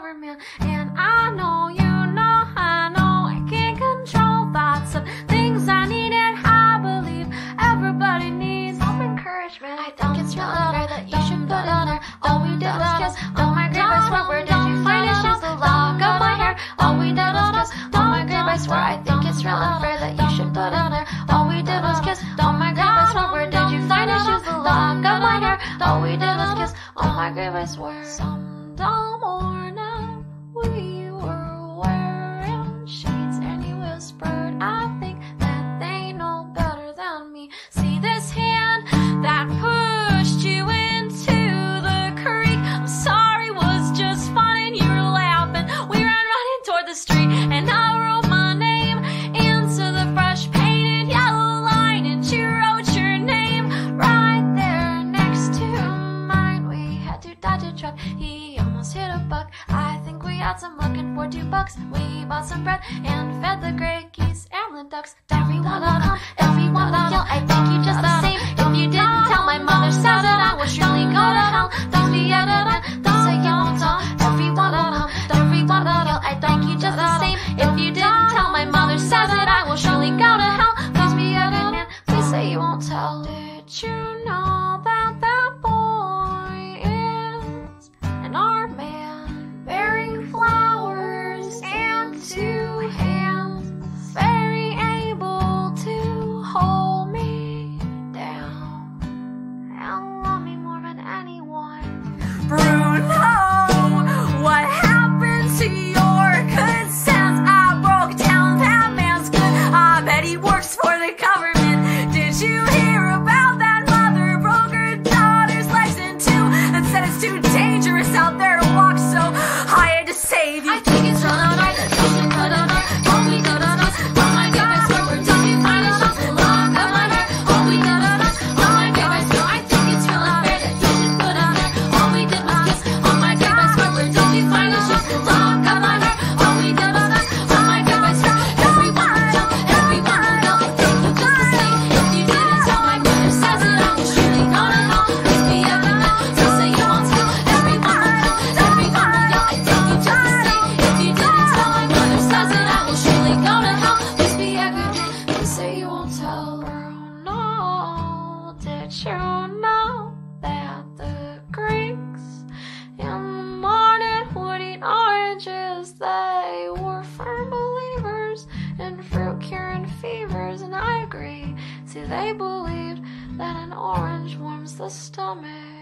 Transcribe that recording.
government. And I know, you know, I know, I can't control thoughts of things I need and I believe everybody needs some encouragement. I think it's really fair that you should put on her. All we did was kiss. Oh my God, I swear, where did you find it? She's the lock of my hair. All we did was kiss. Oh my God, I swear, I think it's really unfair that you should put on her. All we did was kiss. Oh my God, I swear, where did you find it? She's the lock of my hair. All we did was kiss. Oh my God, I swear. Some dumb. just hit a buck. I think we had some luck, and for two bucks, we bought some bread and fed the gray geese and the ducks. Everyone will come, everyone will yell. I think you just the same. If you didn't tell, my mother said that I was surely go to hell. Don't be at it, don't say you won't tell. Everyone will come, everyone will yell. I think you just the same. If you didn't tell, my mother said that I will surely go to hell. Please be at it, please say you won't tell. Did you? sure know that the Greeks in the morning would eat oranges. They were firm believers in fruit curing fevers, and I agree. See, they believed that an orange warms the stomach.